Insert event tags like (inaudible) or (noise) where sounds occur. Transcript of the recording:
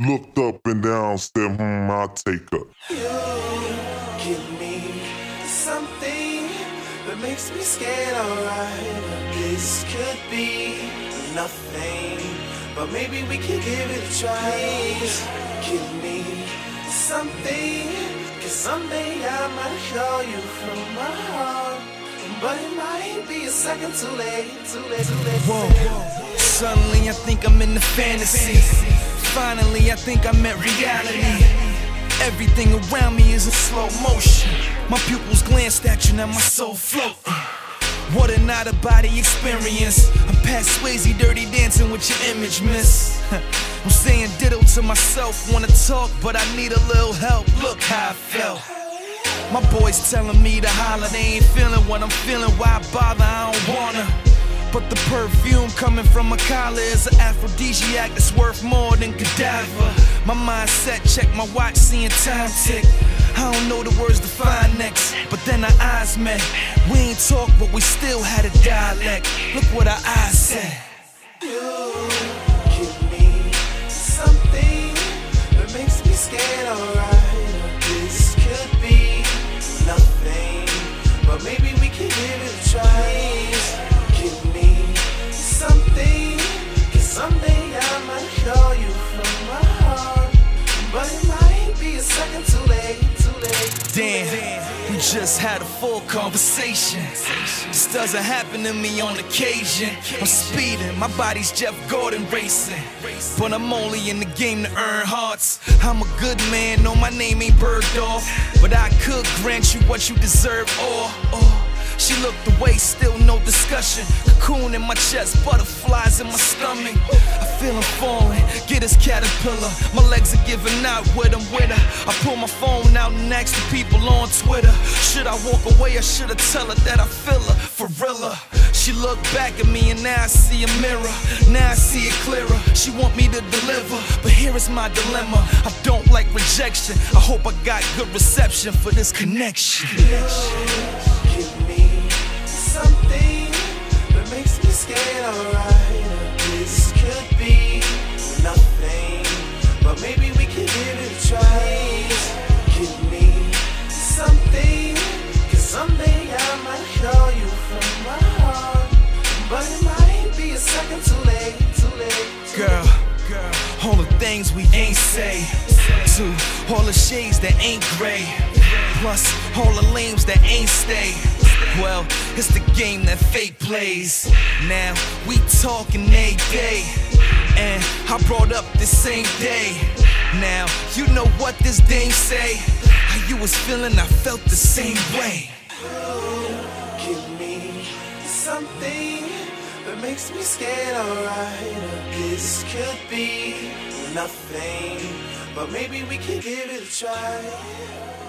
Looked up and down, said, hmm, I'll take her. You give me something that makes me scared, alright. This could be nothing, but maybe we can give it a try. Give me something, cause someday I might show you from my heart. But it might be a second too late, too late, too late. Whoa. Suddenly I think I'm in the fantasy. Finally I think I met reality. Everything around me is in slow motion. My pupils glanced at you, now my soul float. What an out of body experience. I'm past Swayze dirty dancing with your image, miss. (laughs) I'm saying ditto to myself, wanna talk, but I need a little help. Look how I felt. My boys telling me to holler, they ain't feeling what I'm feeling. Why bother? I don't wanna. But the perfume coming from a collar is an aphrodisiac that's worth more than. My mindset, check my watch, seeing time tick. I don't know the words to find next, but then our eyes met. We ain't talk, but we still had a dialect. Look what our eyes said. We just had a full conversation. This doesn't happen to me on occasion. I'm speeding, my body's Jeff Gordon racing. But I'm only in the game to earn hearts. I'm a good man, no, my name ain't Bergdorf. But I could grant you what you deserve, or, or. Looked away, still no discussion. Cocoon in my chest, butterflies in my stomach. I feel I'm falling, get this caterpillar. My legs are giving out with I'm with her. I pull my phone out and ask the people on Twitter. Should I walk away or should I tell her that I feel her for realer? She looked back at me and now I see a mirror. Now I see it clearer. She want me to deliver, but here is my dilemma. I don't like rejection. I hope I got good reception for this connection. Alright. This could be nothing, but maybe we can give it a try. Give me something, cause someday I might show you from my heart. But it might be a second too late, too late. too Girl, all the things we ain't say. All the shades that ain't gray. Plus all the lames that ain't stay. Well, it's the game that fate plays. Now we talking a day. And I brought up the same day. Now you know what this dame say. How you was feeling, I felt the same way. Give me something that makes me scared, alright. This could be nothing, but maybe we can give it a try.